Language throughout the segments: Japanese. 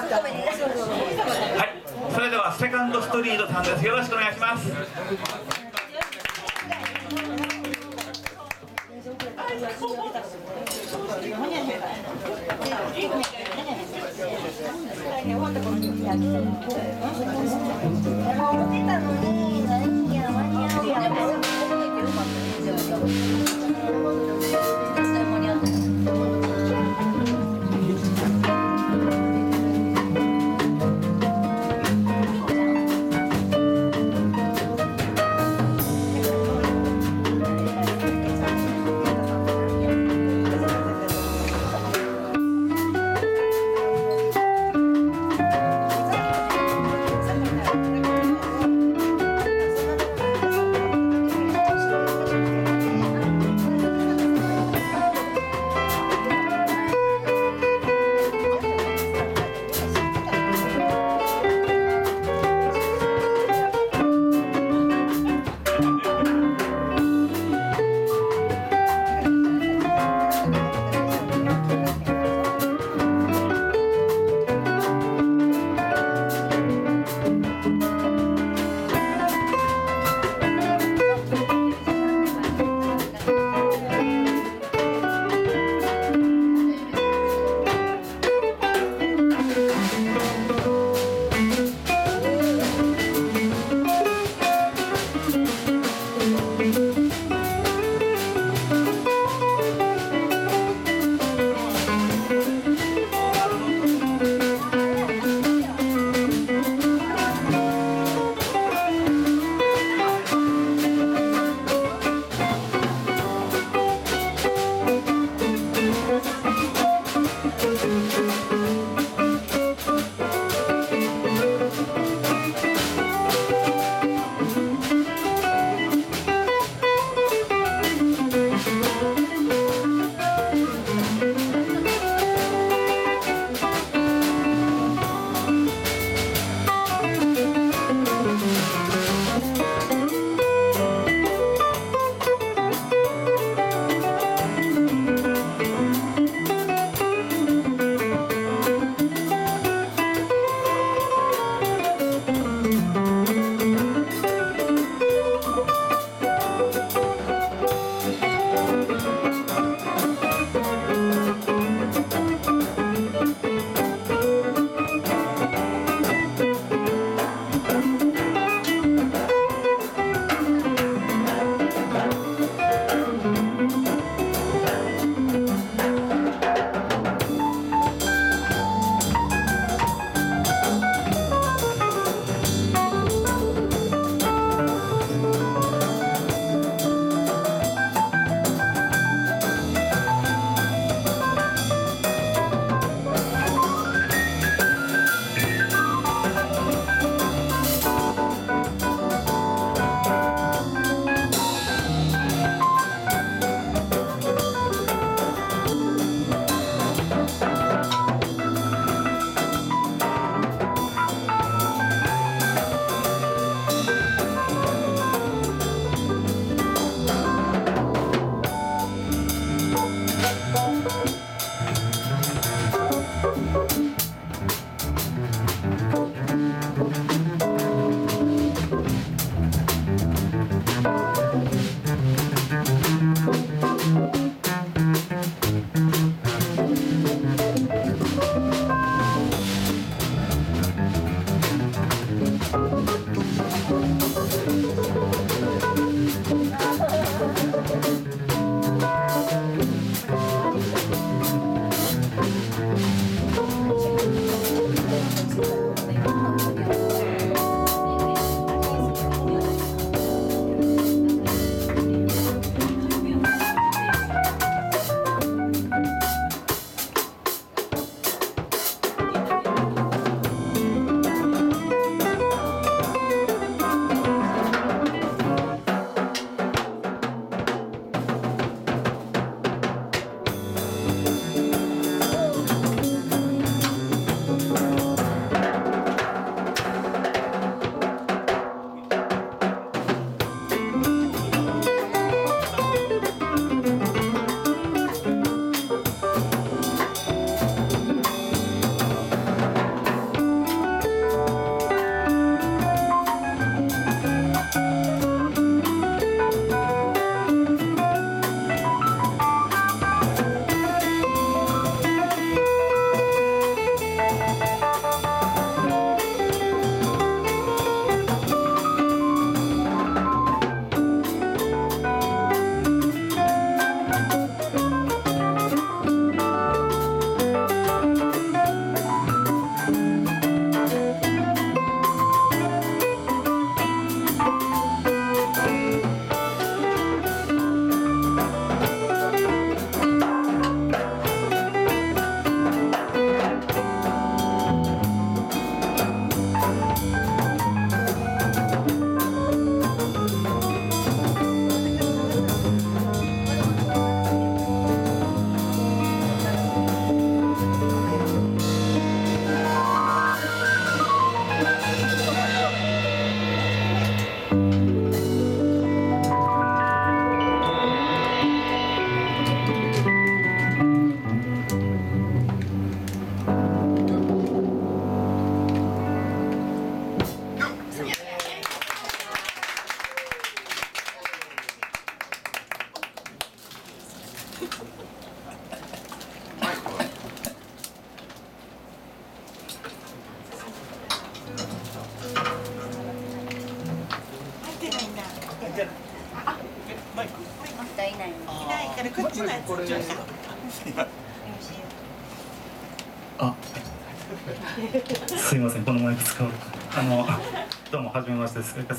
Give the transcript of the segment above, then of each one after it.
かったはいそれではセカンドストリートさんです。よろしくお願いします「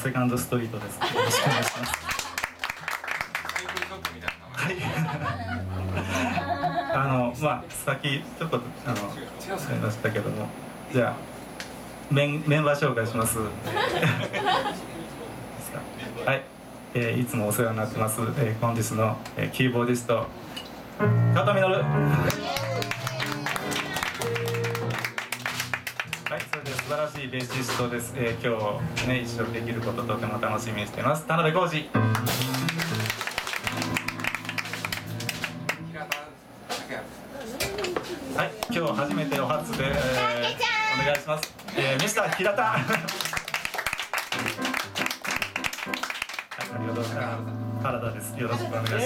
セカンドストリートです。よろしくお願いします。はい。あのまあさっきちょっとあの言いましたけどもじゃあメンメンバー紹介します。はい、えーいつもお世話になってます、えー本日の、えーキーボーディスト加藤実素晴らしいベーシストです。えー今日ね一緒にできることとても楽しみにしてます。田辺浩二。はい、今日初めてお初で、えーお願いします。えーミスター平田。はい、ありがとうございます。原田です。よろしくお願いします。じ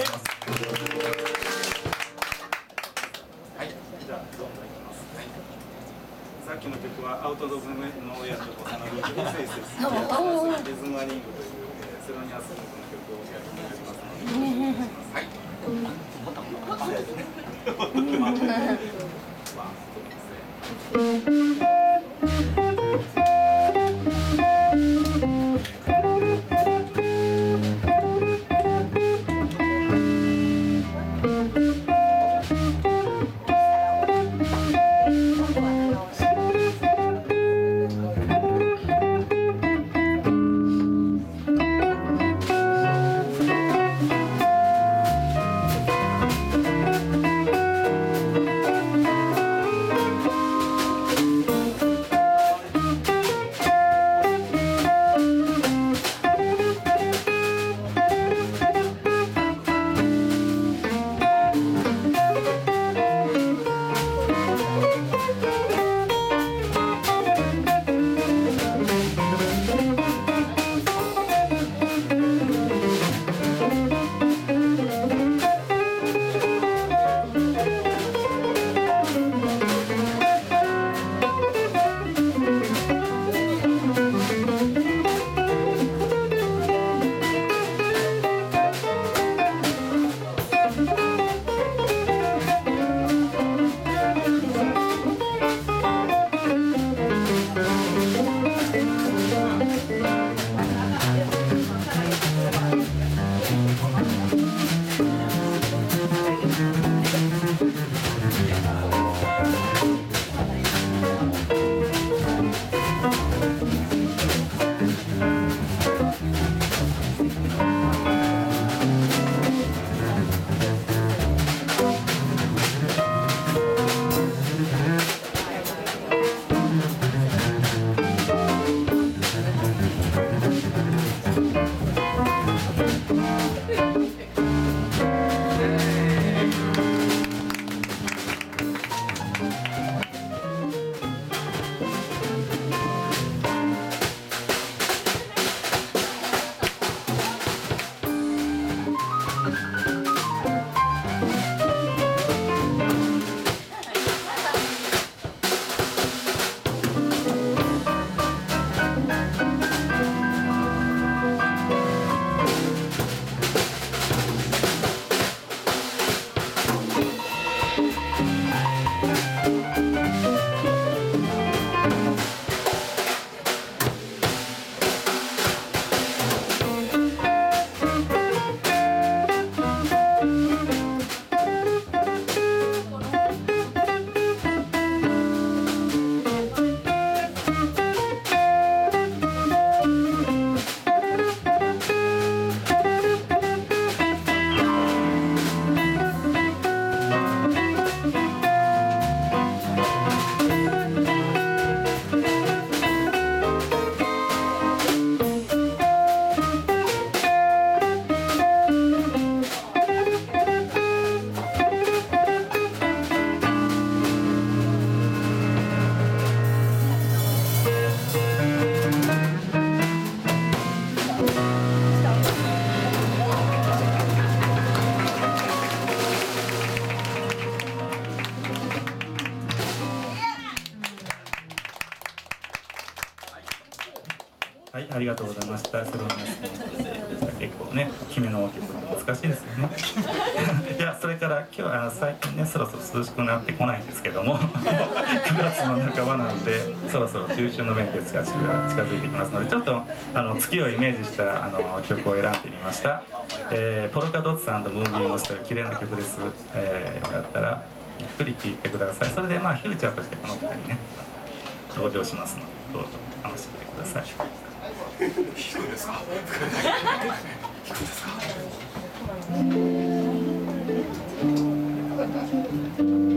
ゃあどうもいきます。さっきの曲はアウトドブの親と幼なじみのセイスです。リズムアリングというセロニアスムの曲をやりますので。そろそろ涼しくなってこないんですけども、9月の半ばなので、そろそろ中秋の名月が近づいてきますので、ちょっとあの月をイメージしたあの曲を選んでみました。えーポルカドッツさんとムービーモスという綺麗な曲です。えーよかったらゆっくり聴いてください。それでまあフューチャーとしてこの曲にね登場しますので、どうぞ楽しんでください。弾くんですか？弾くんですか？は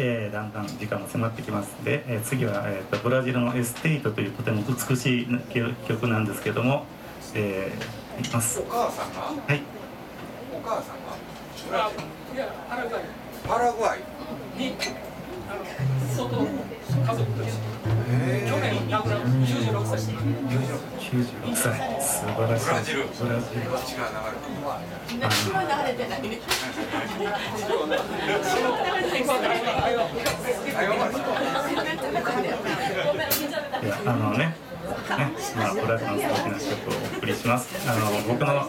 えー、だんだん時間が迫ってきますので、えー、次は、えーと、ブラジルのエステイトというとても美しい曲なんですけども、えー、いきます。お母さんが？はい。お母さんが？ブラジルいやパラグアイパラグアイにあの相当家族と一緒去年亡くなった96歳96歳素晴らしいブラジルブラジル血が流れて血は流れてない。ねいやあのねね、まあ、ブラジルの素敵な曲をお送りします。あの僕のあの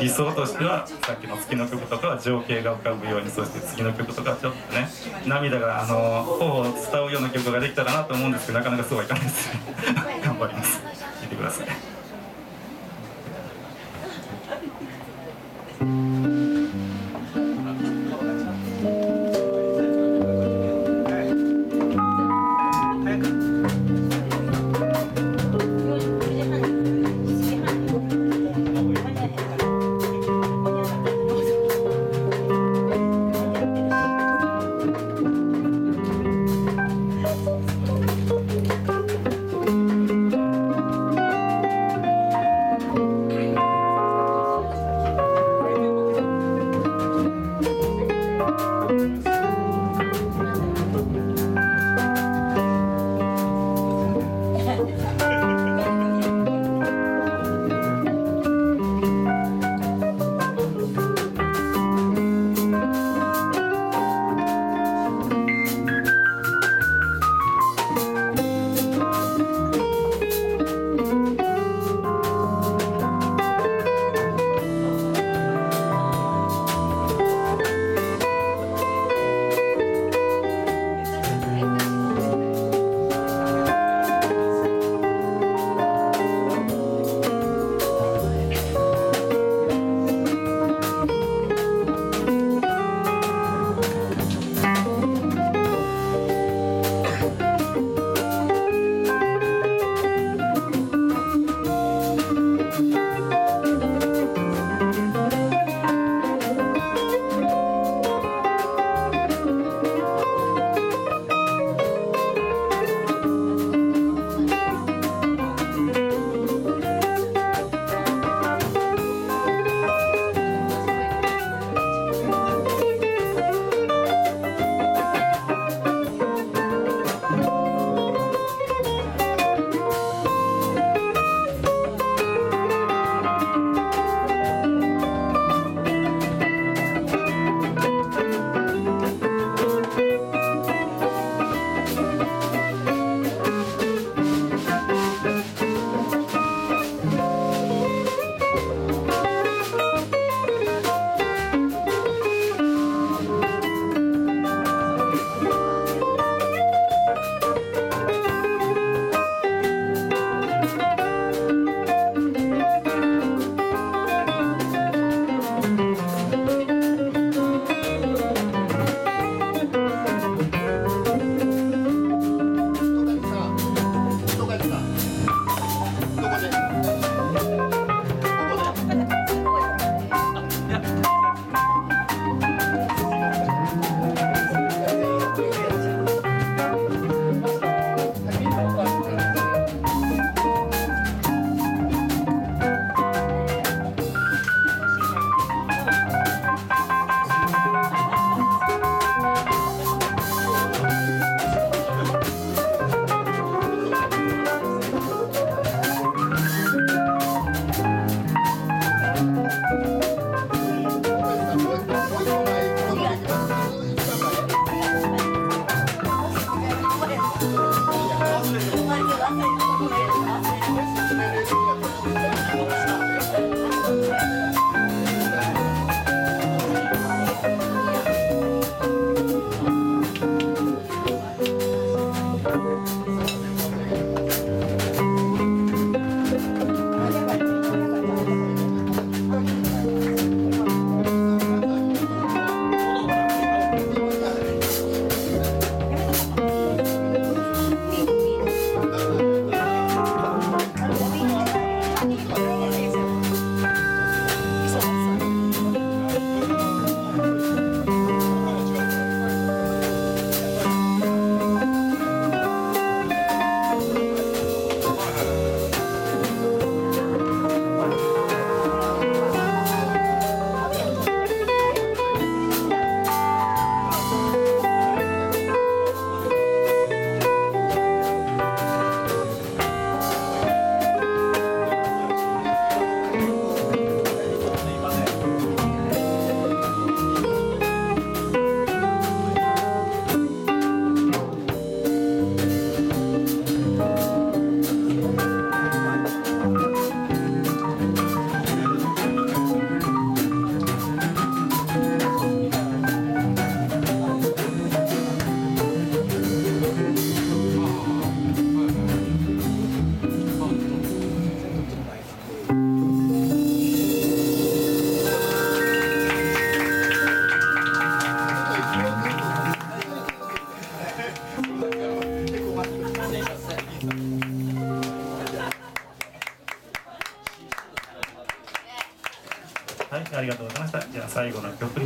理想としては、さっきの月の曲とかは情景が浮かぶように、そして次の曲とかちょっとね、涙があの頬を伝うような曲ができたらなと思うんですけど、なかなかそうはいかないですね。頑張ります。聴いてください。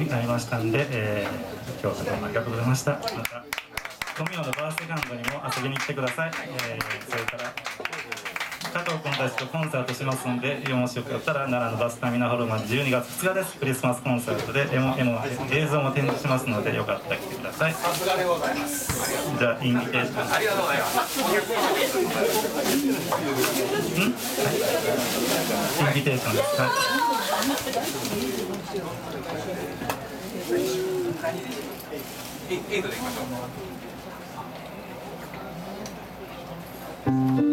になりましたんで、えー、今日はどうもありがとうございました。また富雄のバースセカンドにも遊びに来てください、えー、それから加藤君たちとコンサートしますんでもしよかったら奈良のバスターミナホルマン12月2日です。クリスマスコンサートで絵も絵も映像も展示しますのでよかったら来てください。さすがでございます。じゃあインビテーション。ありがとうござい。ますインビテーションですはいエイトでい。きましょう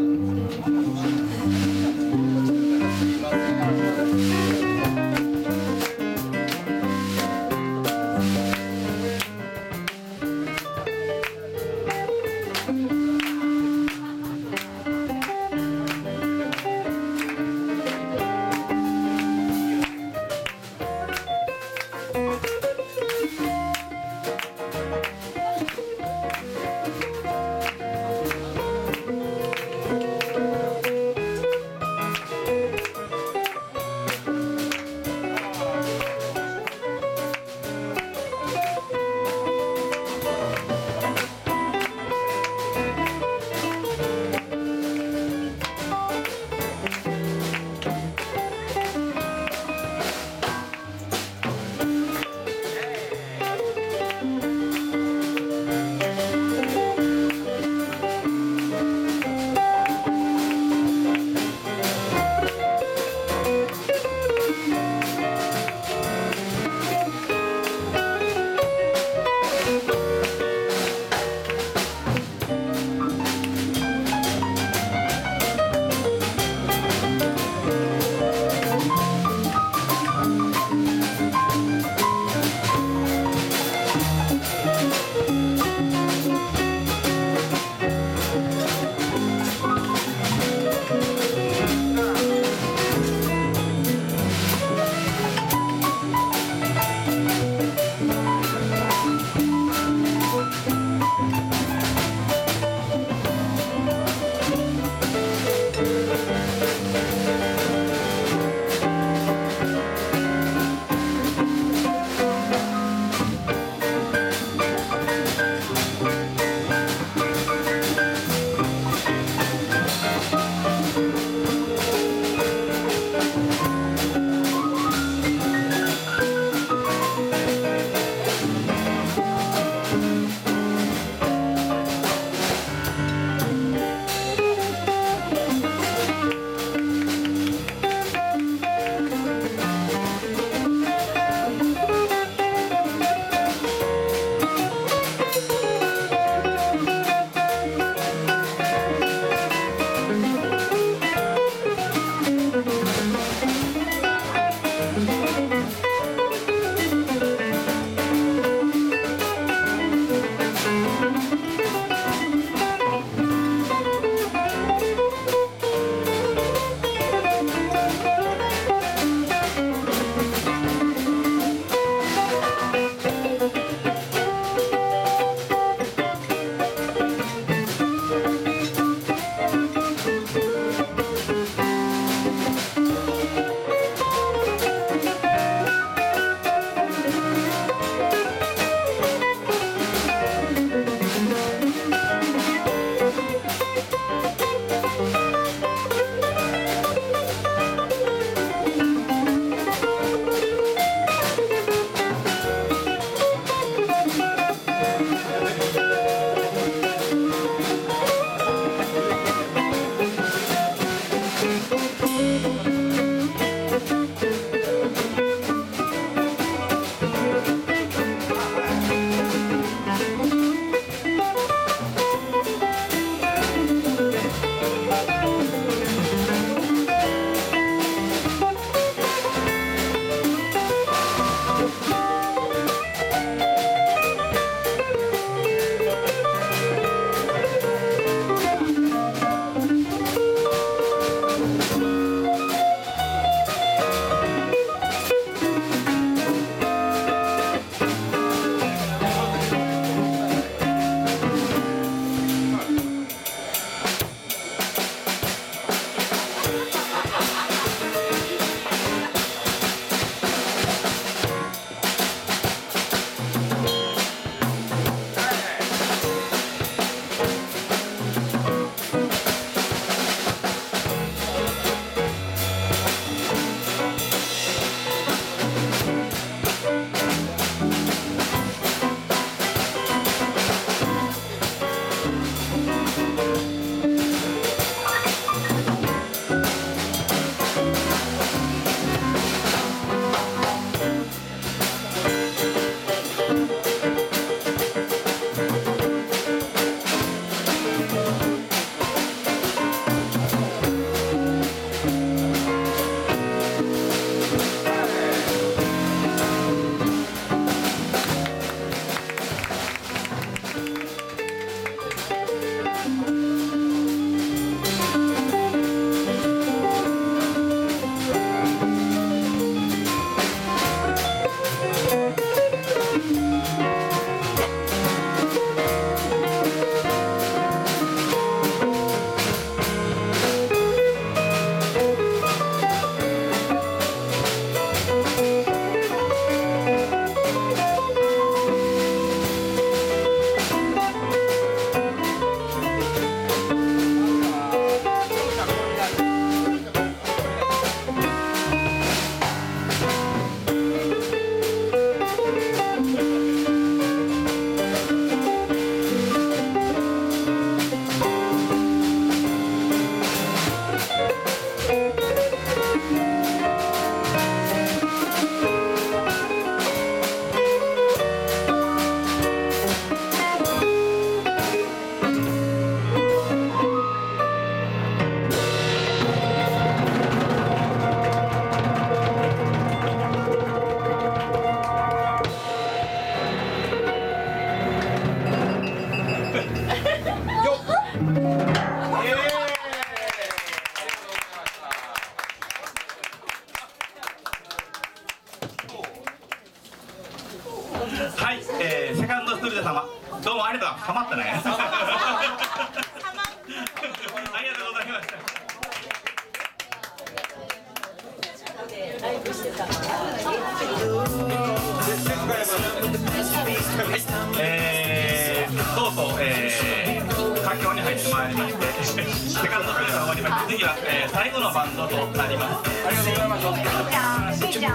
なりますありがとうございます。ありが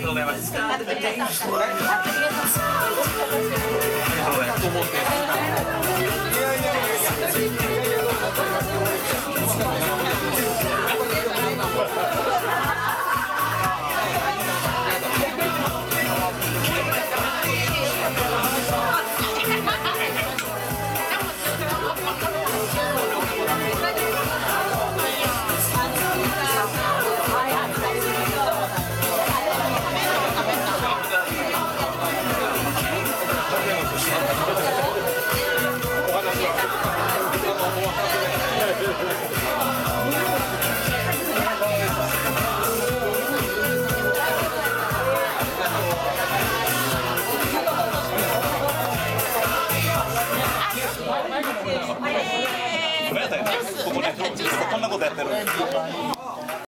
とうございますありがとうございますいやいや that better.